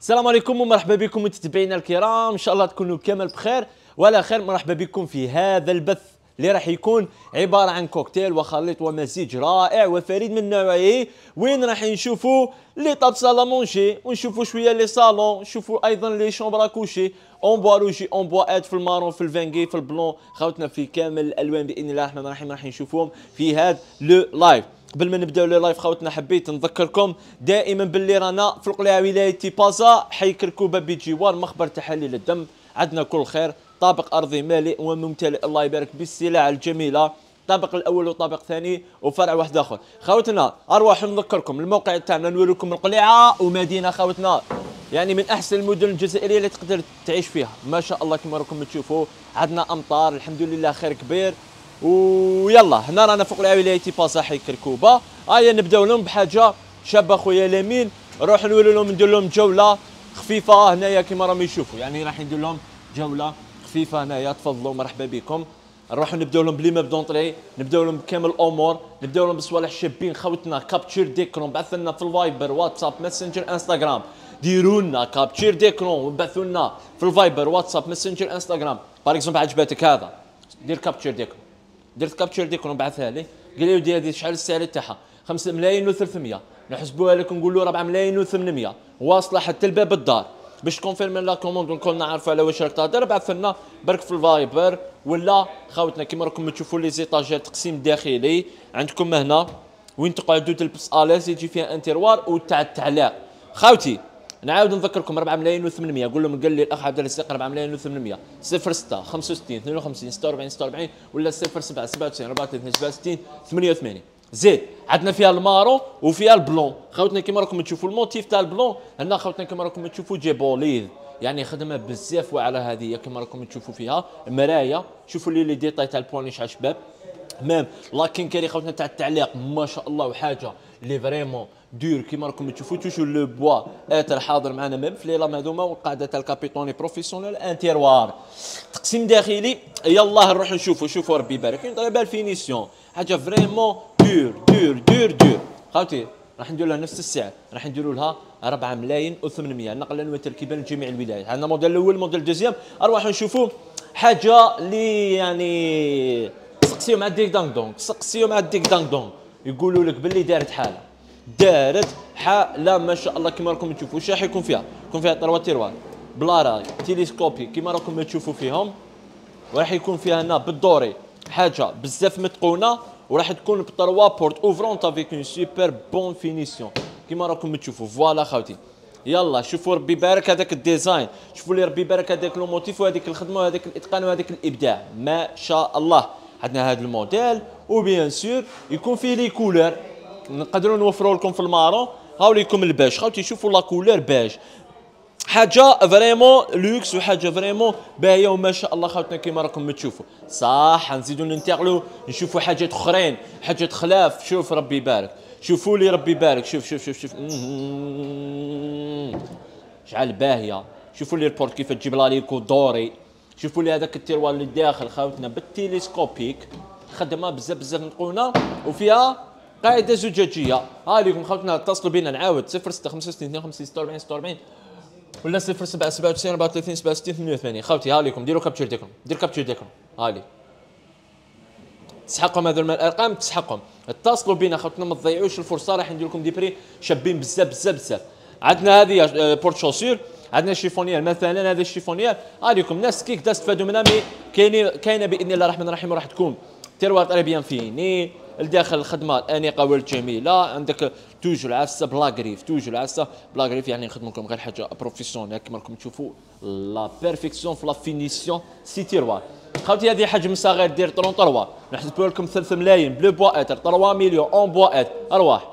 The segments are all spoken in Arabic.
السلام عليكم ومرحبا بكم متتبعينا الكرام. إن شاء الله تكونوا كامل بخير وعلى خير. مرحبا بكم في هذا البث اللي راح يكون عبارة عن كوكتيل وخليط ومزيج رائع وفريد من نوعه. وين راح نشوفوا les tables salle à manger ونشوفوا شوية les salons. نشوفوا أيضا les chambres à coucher en bois rouge en bois hêtre في ال marron في ال wengé في ال blanc خوتنا في كامل الألوان بإذن الله. الرحمن الرحيم راح نشوفوهم في هذا le live. قبل ما نبداو les lives خوتنا حبيت نذكركم دائما باللي رانا في القلعة ولاية بازا حي كركوبه بجوار مخبر تحاليل الدم. عندنا كل خير. طابق أرضي مالئ وممتلئ. الله يبارك بالسلع الجميلة. الطابق الأول وطابق ثاني وفرع واحد آخر. خوتنا أرواح نذكركم. الموقع تاعنا نوريكم القلعة ومدينة خوتنا. يعني من أحسن المدن الجزائرية اللي تقدر تعيش فيها. ما شاء الله كما راكم تشوفوا. عندنا أمطار. الحمد لله خير كبير. ويلا هنا رانا فوق العويليه باصاحي كركوبة. هيا نبداو لهم بحاجة شابه خويا لامين نروح نولي لهم ندير لهم جولة خفيفة هنايا كما راهم يشوفوا. يعني راح ندير لهم جولة خفيفة هنايا تفضلوا مرحبا بكم. نروحوا نبداو لهم ب les d'entrée نبداو لهم بكامل الأمور نبداو لهم بصوالح شابين خوتنا capture d'écran بعثوا لنا في الفايبر واتساب ماسنجر انستغرام. ديروا لنا capture d'écran وبعثوا لنا في الفايبر واتساب ماسنجر انستغرام. par exemple عجباتك هذا. دير capture d'écran درت capture d'écran بعثها لي. قال لي ودي هذه شحال السعر تاعها؟ 5 ملايين و300 نحسبوها لك نقول له 4 ملايين و800 واصلة حتى لباب الدار. باش ت confirmer la commande ونكون نعرفوا على واش راك تهضر بعث لنا برك في الفايبر ولا خاوتنا كيما راكم تشوفوا les étagères تقسيم داخلي. عندكم هنا وين تقعدوا تلبس à l'aise يجي فيها un tiroir وتاع التعلاق خاوتي نعاود نذكركم 4 ملايين و800 قول لهم قال لي الأخ عبد الرزاق 4 ملايين و800 06 65 52 46 46 ولا 07 97 34 67 88 زيد عندنا فيها ال marron وفيها ال blanc. خوتنا كيما راكم تشوفوا ال motif تاع ال blanc هنا خوتنا كيما راكم تشوفوا جيبوليد يعني خدمة بزاف واعره هذه كيما راكم تشوفوا فيها. مرايا شوفوا لي les détails تاع ال poignées على الشباب même la quincaillerie خوتنا تاع التعليق ما شاء الله وحاجة. لي vraiment d'or كيما راكم تشوفوا toujours le bois اتر حاضر معنا ميم في ليله هذوما والقاعده تاع الكابيتوني بروفيسيونيل انتيروار تقسيم داخلي يلا نروح نشوفوا شوفوا ربي يبارك نضرب الفينيسيون حاجة فريمون دور دور دور دور خاوتي راح نديروا لها نفس السعر راح نديروا لها 4 ملايين و800 نقلا وتركيبا لجميع الولايات عندنا موديل الأول موديل دوزيام أروح نشوفوا حاجة اللي يعني سقسيو مع الديك دانغ دونغ سقسيو مع الديك دانغ دونغ يقولوا لك باللي دارت حاله دارت حاله ما شاء الله كما راكم تشوفوا. واش راح يكون فيها؟ يكون فيها trois tiroirs ب les rails télescopiques كما راكم تشوفوا فيهم. وراح يكون فيها هنا بال doré حاجة بزاف متقونة. وراح تكون ب trois portes ouvrantes avec une super bonne finition كما راكم تشوفوا. voilà خاوتي. يلا شوفوا ربي يبارك هذاك ال design. شوفوا لي ربي يبارك هذاك le motif وهذيك الخدمة وهذاك الإتقان وهذاك الإبداع. ما شاء الله. عندنا هذا الموديل. و bien sûr يكون فيه les couleurs. نقدروا نوفروا لكم في ال marron هاو ليكم الباج. خاوتي شوفوا la couleur beige. حاجة vraiment luxe وحاجة vraiment باهية وما شاء الله. خاوتنا كيما راكم تشوفوا. صح نزيدوا ننتقلوا نشوفوا حاجات أخرين حاجات خلاف. شوف ربي يبارك. شوفوا لي ربي يبارك. شوف شوف شوف شوف. شعل باهية. شوفوا لي ال porte كيف تجيب لاليكو doré. شوفوا لي هذاك ال tiroir اللي داخل خاوتنا بال télescopique. خدمة بزاف بزاف متقونة وفيها قاعدة زجاجية. ها لكم خوتنا اتصلوا بنا نعاود 0 6 65 52 46 46 ولا 0 7 97 34 67 88 خوتي ها لكم ديروا capture d'écran. دير capture d'écran. ها لي تسحقهم هذول الأرقام تسحقهم. اتصلوا بنا خوتنا ما تضيعوش الفرصة راح ندير لكم des prix شابين بزاف بزاف بزاف. عندنا هذه بورت آه، شوسير عندنا شيفونير مثلا هذا الشيفونير ها لكم ناس كيك تستفادوا منها مي كاينة بإذن الله الرحمن الرحيم راح تكون. تيروار طري بيان فيني. لداخل الخدمة الانيقه والجميلة. عندك توجو العسه بلا غريف توجو العسه بلا غريف يعني نخدموا لكم غير حاجة بروفيسيونيل كما راكم تشوفوا. لا بيرفيكسيون في لا فينيسيون سي تيروار. خاوتي هذه حجم صغير دير 33 نحسبوا لكم 3 ملايين بلو بوا أتر. 3 مليون. أون بوا أتر. ارواح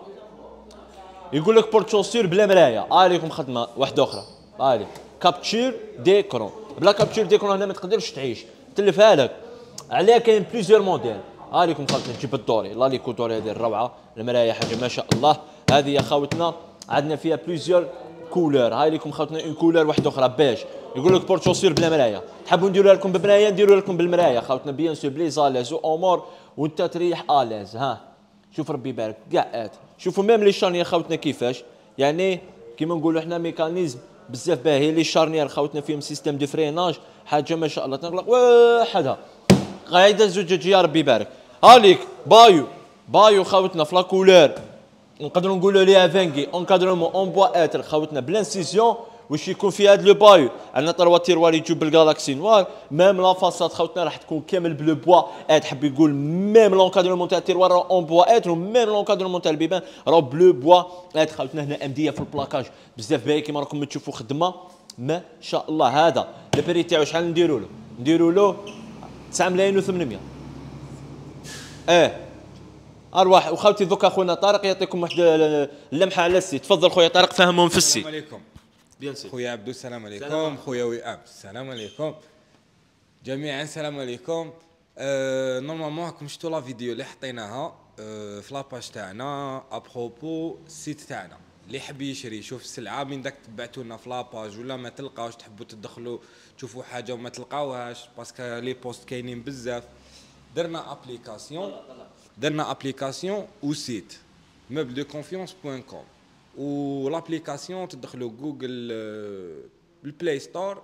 يقول لك بورتشوسير بلا مرايه عليكم خدمة واحدة أخرى. هذه كابتشير ديكرون بلا كابتشير ديكرون هنا ما تقدرش تعيش. تلفها لك. عليها كاين بليزيور موديل ها لكم خاوتنا تجيب الدوري. لا ليكو دوري هذه الروعة المرايه حاجة ما شاء الله. هذه يا خاوتنا عندنا فيها بليزيور كولور هاي لكم خاوتنا اون كولور واحدة أخرى بيج يقول لك بورت شوسير بلا مرايه تحبوا نديروها لكم بمرايه نديروا لكم بالمرايه خاوتنا بيان سور بلي زاليز امور وأنت تريح à l'aise ها. شوف ربي يبارك. كاع شوفوا même les chants يا خاوتنا كيفاش. يعني كيما نقولوا إحنا mécanisme بزاف باهي. les charnières خوتنا فيهم système de freinage حاجة ما شاء الله تنغلق. وحدها قاعدة زوج يا ربي يبارك هاليك بايو. بايو خوتنا في la couleur. نقدروا نقولوا ليها wengé encadrement en bois hêtre خوتنا بلانسيزيون واش يكون في هذا le bahut؟ عندنا trois tiroirs يجوا بال galaxie noir. même la façade خوتنا راح تكون كامل plein bois. hêtre حب يقول même l'encadrement تاع ال tiroir en bois hêtre و même l'encadrement تاع البيبان راه plein bois. hêtre خوتنا هنا MDF ال placage. بزاف باهي كيما راكم تشوفوا خدمة. ما شاء الله. هذا ال prix تاعو شحال نديروا له نديروا له 9 ملايين و800 آه أرواح وخوتي دوكا خونا طارق يعطيكم واحد اللمحه على ال site تفضل خويا طارق فهمهم في ال site السلام عليكم. bien sûr. خويا عبدو السلام عليكم. خويا وئام السلام عليكم. جميعا السلام عليكم. أه normalement راكم شفتوا la vidéo اللي حطيناها أه في la page تاعنا à propos ال site تاعنا. اللي يحب يشري يشوف السلعه من داك تبعتوا لنا في la page ولا ما تلقاوش تحبوا تدخلوا تشوفوا حاجة وما تلقاوهاش parce que les postes كاينين بزاف. درنا application درنا application و site meuble de confiance.com و l'application تدخلوا جوجل البلاي ستور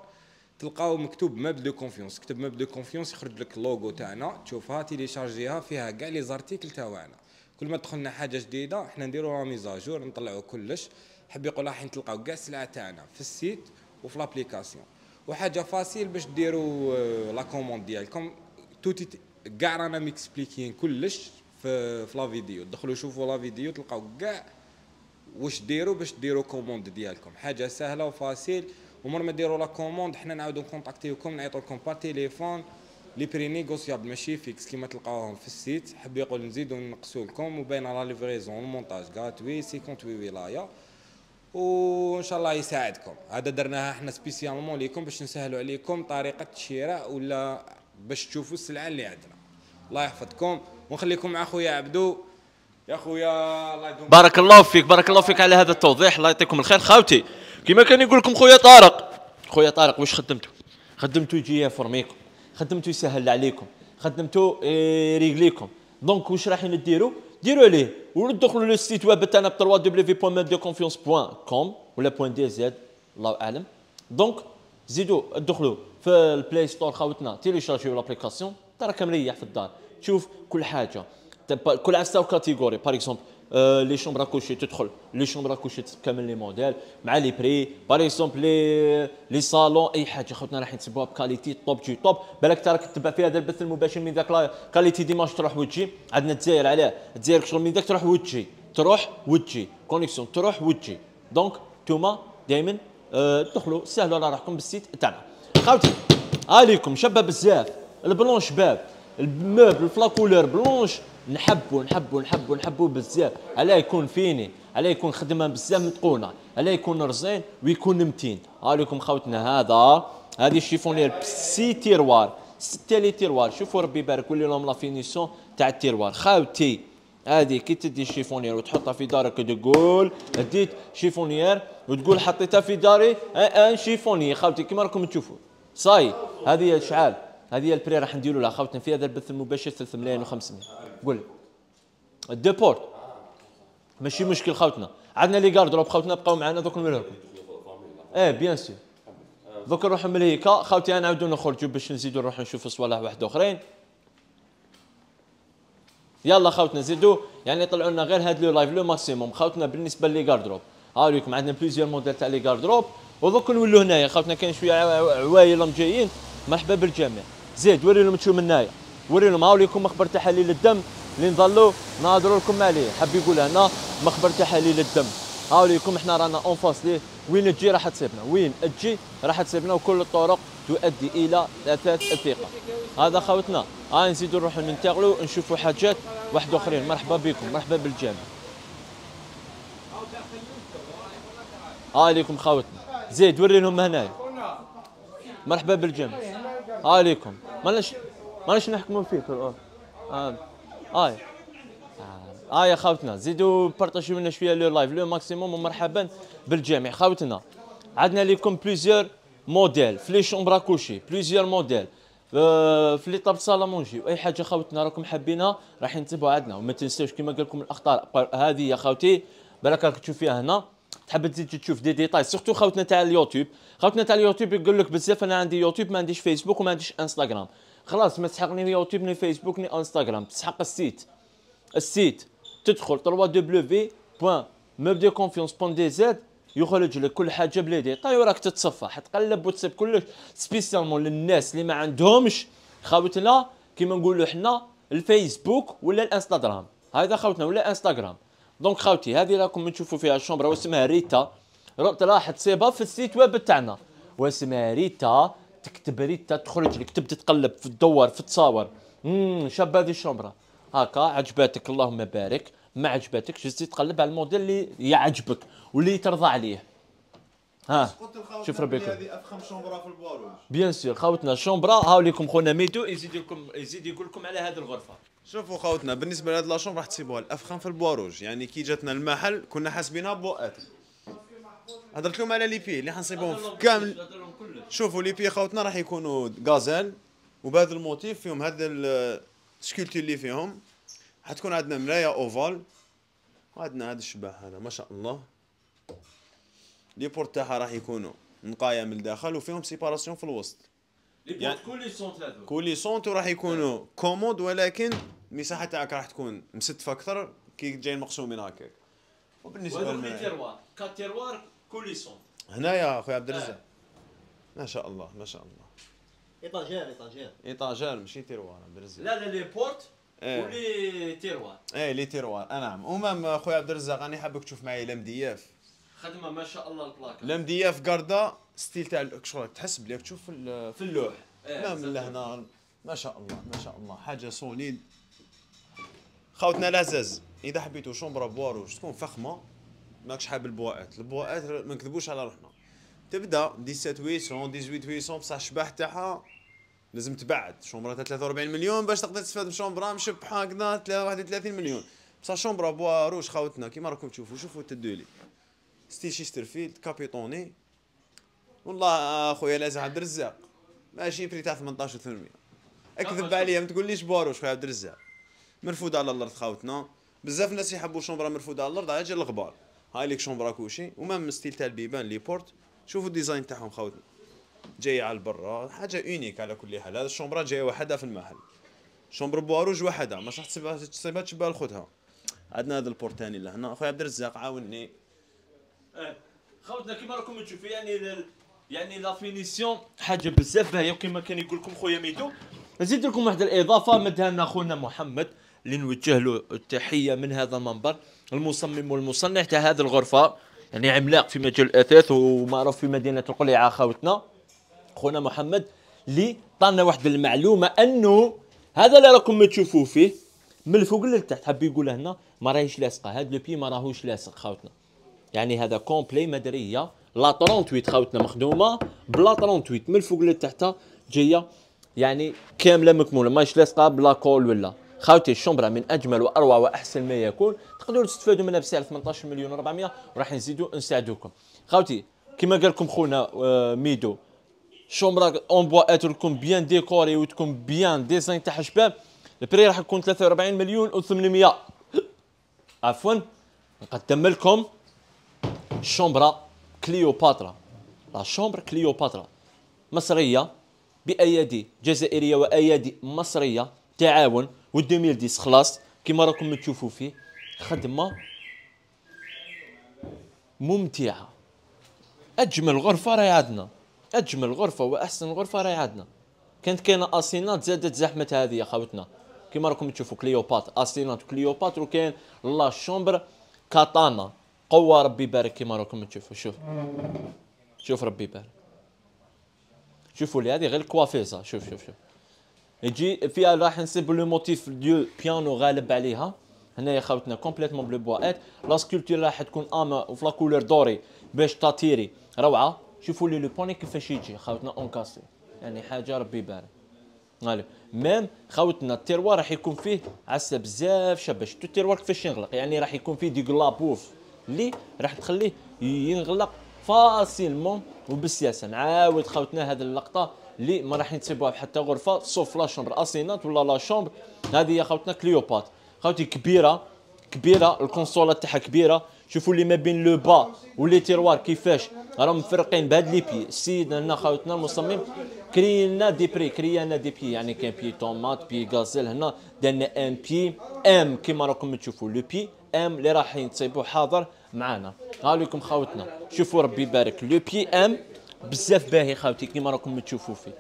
تلقاو مكتوب meuble de confiance كتب meuble de confiance يخرج لك اللوغو تاعنا تشوفها تيليشارجيها فيها كاع les articles تاعنا كل ما دخلنا حاجة جديدة إحنا نديرو la mise à jour نطلعوا كلش. حب يقول راح تلقاو كاع السلعه تاعنا في ال site وفي l'application. وحاجة facile باش ديروا la commande ديالكم. توتي كاع رانا ميكسبليكيين كلش في في la vidéo. دخلوا شوفوا la vidéo تلقاو كاع واش ديروا باش ديروا commande ديالكم. حاجة سهلة و facile ومور ما ديروا la commande حنا نعاودوا نكونتاكتيوكم نعيطوا لكم par téléphone les prix négociables ماشي fixe كيما تلقاوهم في ال site حب يقول نزيدوا نقصوا لكم وبين la livraison ال montage gratuit 58 ولاية وإن شاء الله يساعدكم. هذا درناها إحنا spécialement ليكم باش نسهلوا عليكم طريقة الشراء ولا باش تشوفوا السلعة اللي عندنا. الله يحفظكم ونخليكم مع خويا عبدو. يا خويا الله يدوم. بارك الله فيك بارك الله فيك على هذا التوضيح. الله يعطيكم الخير. خاوتي كما كان يقول لكم خويا طارق. خويا طارق واش خدمتوا خدمتوا يجي يفورميكم خدمتوا يسهل عليكم خدمتوا يريقليكم. donc واش رايحين ديروا ديروا عليه ودخلوا لل site web تاعنا ب www.meubledeconfiance.com ولا point dz الله أعلم. donc زيدوا ادخلوا في البلاي ستور خاوتنا تيليشارجيو l'application تراك مريح في الدار. تشوف كل حاجة. كل عفسة catégorie par exemple les chambres à coucher تدخل les chambres à coucher كامل les modèles مع les prix par exemple les les salons اي حاجة خوتنا راح تصيبوها ب qualité top de top بالك تراك تتبع في هذا البث المباشر من ذاك qualité d'image تروح وتجي. عندنا الجزائر عليه الجزائر شغل من ذاك تروح وتجي. تروح وتجي. connexion تروح وتجي. donc نتوما دائما دخلوا. سهلوا على راحكم بال site تاعنا. خاوتي عليكم. شباب بزاف. ال blanc شباب ال meuble في couleur blanche. نحبوا نحبوا نحبوا نحبوا بزاف. علاه يكون fini؟ علاه يكون خدمة بزاف متقونة؟ علاه يكون رزين ويكون متين؟ عليكم خوتنا هذا. هذه ال chiffonnier six tiroirs. ستة les tiroirs. شوفوا ربي يبارك وري لهم la finition تاع ال tiroir. خاوتي هذه كي تدي ال chiffonnier وتحطها في دارك تقول ديت chiffonnier وتقول حطيتها في داري un chiffonnier خاوتي كيما راكم تشوفوا. صاي. هذه شحال هذه ال prix راح نديروا لها خوتنا في هذا البث المباشر 3 ملايين و500 قول. deux portes. ماشي مشكل خوتنا. عندنا les garde-robes خوتنا بقاو معنا دوك نوري لكم. إيه bien sûr. دوك نروحوا من هيكا خوتي نعاودوا نخرجوا باش نزيدوا نروحوا نشوفوا صوالح واحد آخرين. يلا خوتنا زيدوا يعني طلعوا لنا غير هاد le live le maximum. خوتنا بالنسبة les garde-robes هاوليكم عندنا plusieurs modèles تاع les garde-robes ودوك نولوا هنايا. خوتنا كاين شوية عوايل جايين. مرحبا بالجميع. زيد وري لهم تشوف منايا وري لهم هاوليكم مخبر تحاليل الدم. اللي نظلوا نهدروا لكم عليه. حاب يقول هنا مخبر تحاليل الدم. هاوليكم إحنا رانا en face ليه. وين تجي راح تصيبنا؟ وين تجي راح تصيبنا؟ وكل الطرق تؤدي إلى اثاث الثقة. هذا خوتنا. ها نزيدوا نروحوا ننتقلوا نشوفوا حاجات واحد آخرين. مرحبا بكم. مرحبا بالجامع عليكم خوتنا. زيد وري لهم هنايا. مرحبا بالجامع عليكم ماناش ماناش نحكموا فيك آه. آه آه. آه يا خوتنا زيدوا بارطاجيو لنا شوية le live le maximum ومرحبا بالجميع. خوتنا عندنا لكم plusieurs موديل في les chambres à coucher plusieurs modèles في les tables salle à manger. واي حاجة خوتنا راكم حابينها راح ينتبهوا عندنا. وما تنساوش كما قال لكم الأخ طارق. هذه يا خوتي بالك راك تشوف فيها هنا. تحب تزيد تشوف des détails surtout خوتنا تاع اليوتيوب. خوتنا تاع اليوتيوب يقول لك بزاف أنا عندي يوتيوب ما عنديش فيسبوك وما عنديش انستغرام خلاص ما تسحقني يوتيوب ni فيسبوك ni انستغرام تسحق ال site. ال site تدخل 3w.meuble يخرج لك كل حاجة ب les détails وراك تتصفح تقلب وتسيب كلش. spécialement للناس اللي ما عندهمش خاوتنا كيما نقولوا حنا الفيسبوك ولا الإنستغرام. هذا خاوتنا ولا إنستغرام. donc خاوتي هذه راكم تشوفوا فيها الشومبرة واسمها ريتا. راح تسيبها في ال site web تاعنا واسمها ريتا تكتب ريتا تخرج لك تبدا تقلب في الدور في التصاور امم شابه هذه الشومبره هاكا عجباتك اللهم بارك. ما عجباتك جزتي تقلب على الموديل اللي يعجبك واللي ترضى عليه. ها شوف ربيكم هذه أفخم شومبرا في ال bois rouge bien sûr خاوتنا الشومبرا هاو لكم خونا ميدو يزيد لكم يزيد يقول لكم على هذه الغرفة. شوفوا خوتنا بالنسبة لهاد la chambre راح تسيبوها الافخم في ال bois rouge يعني كي جاتنا المحل كنا حاسبينها bois hêtre. هضرت لهم على les pieds اللي حنصيبوهم في كامل. شوفوا les pieds خوتنا راح يكونوا gazelle وبهذا ال motif فيهم هذا ال sculpté اللي فيهم. حتكون عندنا مرايه ovale وعندنا هذا الشباح هذا ما شاء الله. les portes تاعها راح يكونوا نقايا من الداخل وفيهم séparation في الوسط. les يعني- portes coulissantes هذو coulis santes راح يكونوا commodes ولكن المساحة تاعك راح تكون مستفه أكثر كي جايين مقسومين هكاك. وبالنسبة وهذوك les coulissantes هنايا اخويا عبد الرزاق. ما شاء الله ما شاء الله. étagère étagère. étagère ماشي tiroir عبد الرزاق؟ لا لا les portes إيه. و les tiroirs إيه les tiroirs آه نعم و même اخويا عبد الرزاق راني حابك تشوف معايا ل MDF خدمة ما شاء الله ال plaque ل MDF gardé style تاع شغل تحس بلي؟ تشوف في ال- في اللوح. لا من لهنا. ما شاء الله ما شاء الله. حاجة solide خوتنا العزاز إذا حبيتوا شومبرا bois rouge تكون فخمة. ماكش حاب البواءات البواءات ما نكذبوش على روحنا. تبدا 17 huit cents 18 huit cents بصح الشباح تاعها لازم تبعد. شومبرا تاع 43 مليون باش تقدر تستفاد من شومبرا مشبحه هكذا 31 مليون. بصح شومبرا bois rouge خوتنا كيما راكم تشوفوا شوفوا تدولي style Chesterfield capitonné. والله أخويا لازم عبد الرزاق. ماشي prix تاع 18 800 اكذب عليا ما تقوليش bois rouge خويا عبد الرزاق. مرفود على الأرض خاوتنا بزاف ناس يحبوا شومبرا مرفوده على الأرض على جال الغبار. هاي ليك شومبرا coucher و même style تاع البيبان les portes. شوفوا ال design تاعهم خاوتنا جاية على البرا حاجة unique على كل حال. هذا الشومبرا جاية وحدها في المحل. شومبرا bois rouge وحدها مش راح تسيبها تسيبها تشبه لخوتها. عندنا هذا البورتاني لهنا. أخويا عبد الرزاق عاوني إيه. خوتنا كيما راكم تشوفوا يعني يعني la finition حاجة بزاف. باهيه وكيما كان يقول لكم خويا ميدو. نزيد لكم واحد الإضافة مدها لنا خونا محمد اللي نوجه له التحية من هذا المنبر. المصمم والمصنع تاع هذه الغرفة يعني عملاق في مجال الأثاث ومعروف في مدينة القليعه خوتنا خونا محمد اللي طالنا واحد المعلومة أنه هذا اللي راكم تشوفوه فيه من الفوق للتحت. حاب يقول هنا ما راهيش لاصقة. هذا لو بي ما راهوش لاصق خوتنا يعني هذا كومبلي مدرية لا 38 خوتنا مخدومة بلا 38 من الفوق للتحت جاية يعني كاملة مكمولة. ماهيش لاصقة بلا colle ولا. خاوتي الشومبرا من أجمل وأروع وأحسن ما يكون. تقدروا تستفادوا منها بسعر 18 مليون و400 وراح نزيدوا نساعدوكم. خاوتي كما قال لكم خونا آه، ميدو شومبرا en bois تكون bien décorée وتكون bien design تاع شباب ال prix راح يكون 43 مليون و800 عفوا. نقدم لكم شومبرا كليوباترا. لا شومبر كليوباترا. مصرية بأيادي جزائرية وأيادي مصرية. تعاون. و2010 خلاص كما راكم تشوفوا فيه خدمة ممتعة. أجمل غرفة راهي عندنا. أجمل غرفة وأحسن غرفة راهي عندنا. كانت كاينة اسينات زادت زحمة هذه يا خوتنا. كما راكم تشوفوا كليوبات اسينات وكليوبات وكاين la chambre كاتانا. قوة ربي يبارك كما راكم تشوفوا. شوف. شوف ربي يبارك. شوفوا لي هذه غير الكوافيزة. شوف شوف شوف. يجي فيها راح نسيب le motif du piano غالب عليها هنا يا خوتنا complètement ب le bois hêtre la sculpture راح تكون اما وفي la couleur dorée باش ت attirer روعه شوفوا لي le poignée كيفاش يجي خوتنا encastré يعني حاجة ربي يبارك voilà même خوتنا ال tiroir راح يكون فيه عسى بزاف شابه شفتوا ال tiroir كيفاش ينغلق يعني راح يكون فيه des كلابوف اللي راح تخليه ينغلق facilement وبالسياسه نعاود خوتنا هذه اللقطه اللي ما راح نسيبوها بحتى غرفة. سوف la chambre اسينات ولا la chambre هذه يا خوتنا كليوبات خوتي كبيرة كبيرة الكونسوله تاعها كبيرة. شوفوا اللي ما بين le bas و les tiroirs كيفاش. راهم مفرقين بهاد les pieds. السيد هنا خاوتنا المصمم crée لنا des pieds. crée لنا des pieds يعني كاين pied tomate pied gazelle هنا. درنا un pied M. كيما راكم تشوفوا le pied M. اللي راح تصيبوا حاضر معنا ها لكم خاوتنا شوفوا ربي يبارك. le pied M. بزاف باهي خاوتي كيما راكم تشوفوا فيه.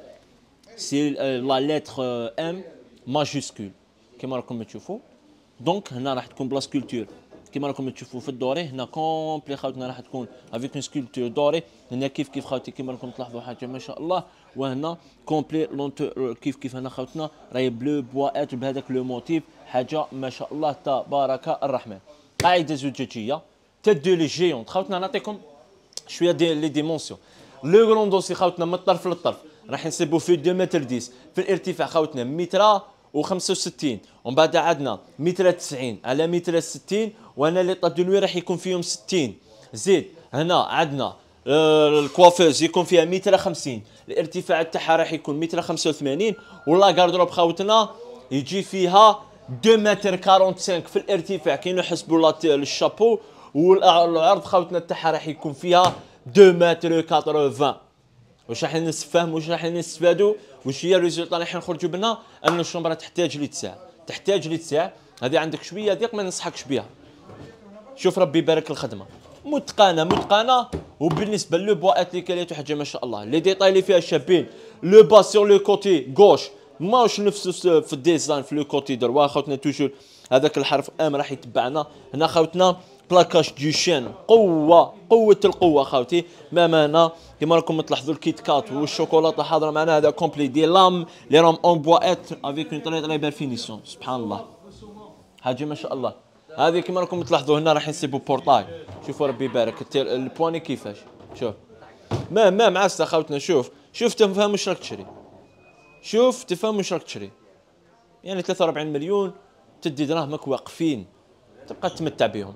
c'est la lettre M majuscule كيما راكم تشوفوا. donc هنا راح تكون ب la sculpture. كيما راكم تشوفوا في ال doré هنا complet خاوتنا راح تكون avec sculpture dorée. هنا كيف كيف خاوتي كيما راكم تلاحظوا حاجة ما شاء الله. وهنا complet كيف كيف هنا خاوتنا راهي ب le bois hêtre بهذاك le motif. حاجة ما شاء الله تبارك الرحمن. قاعدة زجاجيه تدو لي جيونت. خاوتنا نعطيكم شوية de les dimensions. le grand dossier خاوتنا من الطرف للطرف. راح نسيبو في 2 متر 10 في الارتفاع خاوتنا متر و65 ومن بعد عندنا متر 90 على متر 60 وهنا les tables de راح يكون فيهم 60 زيد هنا عندنا آه، ال coiffeuse يكون فيها متر 50 الارتفاع تاعها راح يكون متر 85 و la garde-robe خاوتنا يجي فيها 2 متر 45 في الارتفاع كي نحسبوا الشابو. والعرض خاوتنا تاعها راح يكون فيها 2 متر 80 واش راح نستفهم واش راح نستفادوا واش هي ال résultat اللي راح نخرجوا منها ان الشومبرا تحتاج لتساع تحتاج لتساع هذه عندك شوية ضيق ما ننصحكش بها شوف ربي يبارك الخدمه متقنه متقنه وبالنسبه le bois hêtre la qualité حاجة ما شاء الله les détails اللي فيها شابين le bas sur le côté gauche ماهوش نفسه في ال design في le côté droit خوتنا toujours هذاك الحرف ام راح يتبعنا هنا خوتنا placage de chêne. قوة قوة القوة خاوتي. ما مانا كيما راكم تلاحظوا الكيت كات والشوكولاتة حاضرة معنا هذا complet des lames. لي راهم en bois hêtre avec une très très belle finition سبحان الله. حاجة ما شاء الله. هذه كيما راكم تلاحظوا هنا راح نسيبوا بورتاي شوفوا ربي يبارك. ال poignée كيفاش؟ شوف. ما ما معسة خاوتنا. شوف. شوف تفهم واش راك تشري. شوف تفهم واش راك تشري. يعني 43 مليون تدي دراهمك واقفين. تبقى تمتع بهم.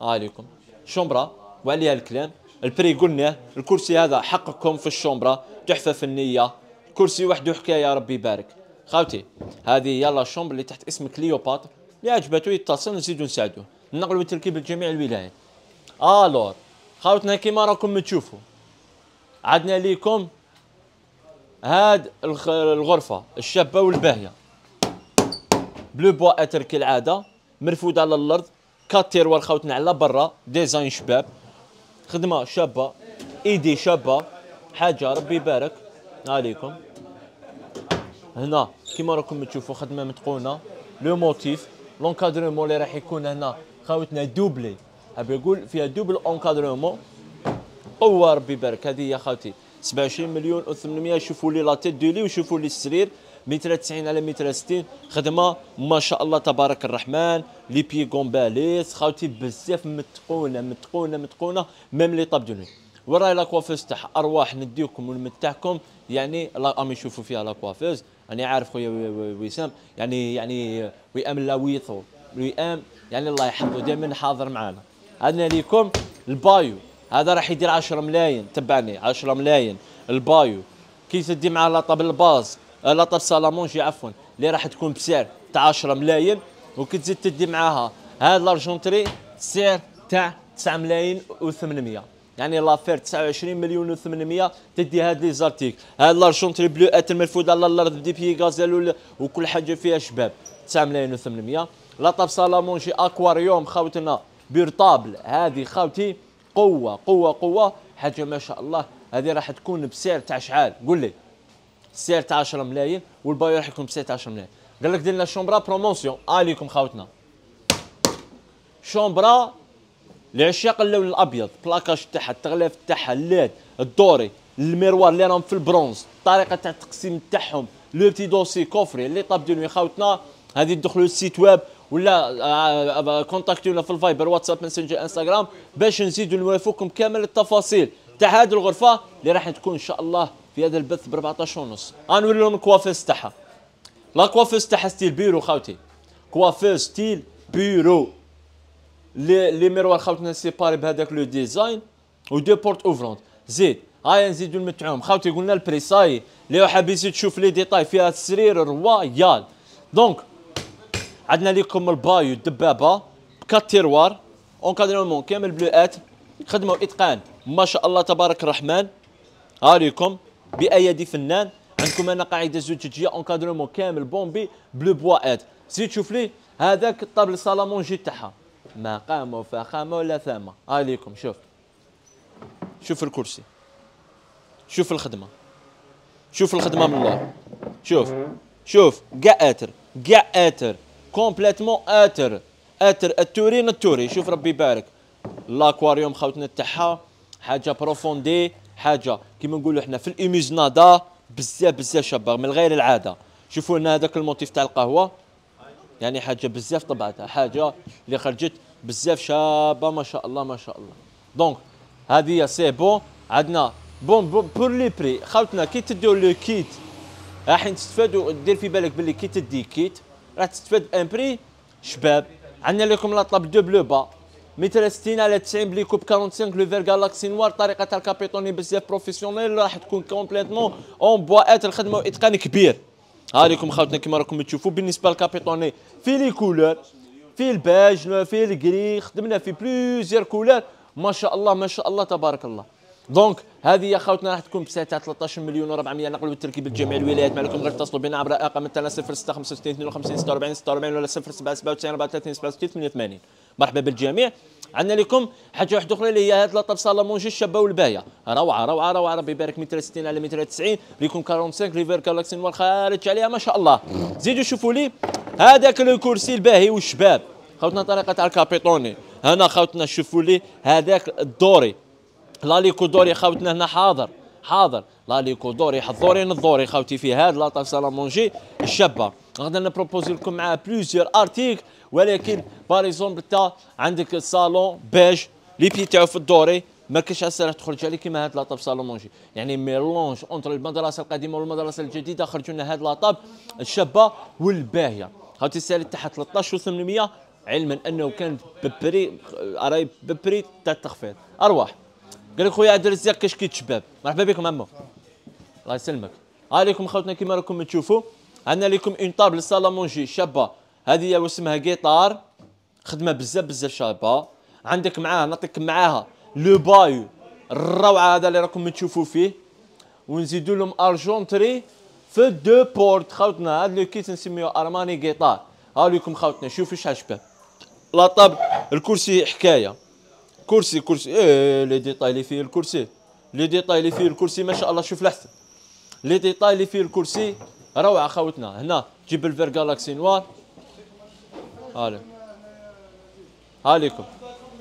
عليكم. شومبرا وعليها الكلام. ال prix قلنا الكرسي هذا حقكم في الشومبرا. تحفة فنية. كرسي وحده حكاية ربي يبارك. خاوتي هذه la chambre اللي تحت اسم كليوباتر اللي عجبته يتصل نزيدو نساعدوه نقلوا التركيب لجميع الولايات alors خاوتنا كيما راكم تشوفوا عدنا ليكم هاد الغرفة الشابة والباهية. ب le bois hêtre كالعادة مرفود على الأرض. كاتير خوتنا على برا design شباب خدمه شابه ايدي شابه حاجة ربي يبارك عليكم هنا كيما راكم تشوفوا خدمه متقونه le motif l'encadrement اللي راح يكون هنا خاوتنا doublé حاب يقول فيها double encadrement قوه ربي يبارك هذه يا خاوتي 27 مليون و800 شوفوا لي la tête de وشوفوا لي السرير متر 90 على متر 60 خدمة ما شاء الله تبارك الرحمن. لي بي غومباليس. خاوتي بزاف متقونة متقونة متقونة. ميم لي طاب دوني. وراي لا كوافوز تاع أرواح نديكم ونمتعكم. يعني لا امي يشوفوا فيها لا كوافوز أنا عارف خويا وسام. يعني يعني وئام لا ويثو وئام يعني الله يحفظه. دائما حاضر معنا عندنا ليكم البايو. هذا راح يدير 10 ملايين. تبعني. 10 ملايين. البايو. كي تدي مع لاطاب الباز. la table salle à manger عفوا اللي راح تكون بسعر تاع 10 ملايين وكي تزيد تدي معاها. هذا l'argentier سعر تاع 9 ملايين و800 يعني l'affaire 29 مليون و800 تدي هاد les articles. هاد l'argentier ب le hêtre مرفود على الأرض des pieds gazelle وكل حاجة فيها شباب. 9 ملايين و800 la table salle à manger aquarium خاوتنا véritable. هذه خاوتي قوة قوة قوة. حاجة ما شاء الله هذه راح تكون بسعر تاع شحال قول لي سعر تاع 10 ملايين وال bahut راح يكون تاع 10 ملايين قال لك درنا شومبرا promotion عليكم خاوتنا. شومبرا لعشاق اللون الابيض placage تاعها التغليف تاعها ال LED ال doré ال miroir اللي راهم في البرونز الطريقة تاع التقسيم تاعهم le petit dossier coffré les tables de nuit خاوتنا. هذه تدخلوا ال site web ولا كونتاكتونا في الفايبر واتساب ماسنجر انستغرام باش نزيدوا نوافوكم كامل التفاصيل تاع هذه الغرفه اللي راح تكون ان شاء الله في هذا البث ب 14 ونص غنوري لهم ال coiffeuse تاعها la coiffeuse تاعها style bureau خاوتي. coiffeuse style bureau. les les miroirs خاوتنا séparés بهذاك le design و deux portes ouvrantes زيد. هاي نزيدو نمتعوهم خاوتي قلنا ال prix اللي حاب يزيد تشوف les détails فيها السرير royal. donc عندنا لكم ال bahut الدبابة ب quatre tiroirs encadrement كامل ب le hêtre خدمة وإتقان. ما شاء الله تبارك الرحمن. هاريكم بايادي فنان عندكم هنا قاعدة زجاجيه encadrement كامل bombé ب le bois hêtre زيد شوف لي هذاك ال table salle à manger تاعها. مقام وفخامه ولا ثامه هاريكم شوف. شوف الكرسي. شوف الخدمة. شوف الخدمة من الله. شوف. شوف. كاع آتر. كاع آتر. كومبليتمون آتر. آتر. التورين التوري. شوف ربي يبارك. الاكواريوم خوتنا تاعها. حاجة بروفوندي. حاجة. كيما نقولوا إحنا في الايميزنادا بزاف بزاف شابه من غير العادة. شوفوا لنا هذاك الموتيف تاع القهوة. يعني حاجة بزاف طبعتها حاجة اللي خرجت بزاف شابة ما شاء الله ما شاء الله. donc هذه c'est bon. عندنا bon bon pour les prix. خاوتنا كي تديو le kit راح تستفادوا دير في بالك باللي كي تدي kit راح تستفاد un prix شباب. عندنا لكم la table de بلو با متر 60 على 90 ب les coupes 45 le verre galaxy noir طريقه تاع ال capitonné بزاف professionnel راح تكون complètement en bois hêtre الخدمه واتقان كبير هاريكم خاوتنا كيما راكم تشوفوا بالنسبة لل capitonné في les couleurs في الباج في ال gris خدمنا في plusieurs couleurs ما شاء الله ما شاء الله تبارك الله donc هذه يا خوتنا راح تكون بسعتها 13 مليون و400 نقل بالتركيب لجميع الولايات. ما لكم غير اتصلوا بنا عبر ارقام التنا 0665 52 46 46 ولا 0797 34 67 88 مرحبا بالجميع. عندنا لكم حاجة واحدة أخرى اللي هي هاد la table salle à manger الشابه والباهيه روعة روعة روعة. ربي يبارك متر 60 على متر 90 les coupes 45 le verre galaxy noir خارج عليها ما شاء الله. زيدوا شوفوا لي هذاك الكرسي الباهي والشباب. خوتنا طريقة تاع ال capitonné. هنا خوتنا شوفوا لي هذاك ال doré. هاليكو doré خوتنا هنا حاضر حاضر. هاليكو doré حضوري نضوري خوتي في هذا la table salle à manger الشابة. غادي نبروبوزي لكم مع plusieurs articles ولكن par exemple تا عندك الصالون beige les pieds تاعو في ال doré. ما كاش راح تخرج عليه كيما هاد la table salle à manger يعني mélange entre المدرسة القديمة والمدرسة الجديدة خرجوا لنا هاد la table الشابة والباهية. خاوتي السالي تاعها 13 و800 علما أنه كان ب prix راي ب prix تاع التخفيض. أرواح. قال لك خويا عبد الرزاق كاش kit شباب مرحبا بكم عمو. الله يسلمك. عليكم خوتنا كيما راكم تشوفوا عندنا لكم une table salle à manger شابه هذه اسمها جيتار خدمة بزاف بزاف شابة. عندك معاه نعطيك معاها le bahut الروعة هذا اللي راكم تشوفوا فيه. ونزيدوا لهم argenterie في deux portes خوتنا هذا le kit نسميو ارماني جيتار ها لكم خوتنا شوفوا شحال شباب. la table الكرسي حكاية. كرسي كرسي. إيه les détails اللي فيه الكرسي. les détails اللي فيه الكرسي ما شاء الله شوف لحسن les détails اللي فيه الكرسي روعة خوتنا. هنا جيب ال verre galaxie noir. هالي هاليكم.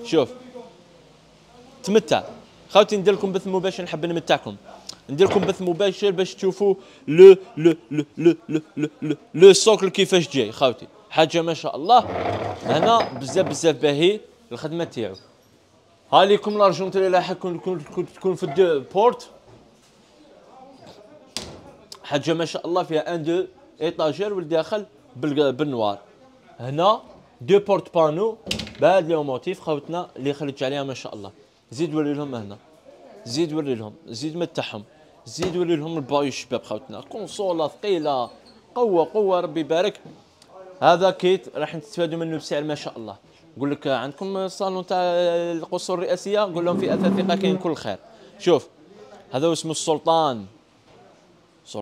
شوف. تمتع. خوتي ندير لكم بث مباشر نحب نمتعكم. ندير لكم بث مباشر باش تشوفوا le le le le le le le socle كيفاش جاي لو حاجة ما شاء الله. هنا بزاف بزاف باهي الخدمة تاعو. هاليكم l'argenterie راح تكون تكون في ال deux portes. حاجة ما شاء الله فيها un deux étagères والداخل بال noir. هنا deux portes panneau. بهذا les motifs خوتنا اللي خرج عليها ما شاء الله. زيد وري لهم هنا. زيد وري لهم. زيد متعهم زيد وري لهم ال bahut الشباب خوتنا. كونسولا ثقيله قوه قوة ربي يبارك. هذا kit راح تستفادوا منه بسعر ما شاء الله. نقول لك عندكم الصالون تاع القصور الرئاسية؟ نقول لهم في أثاث ثقة كاين كل خير. شوف هذا اسمه السلطان.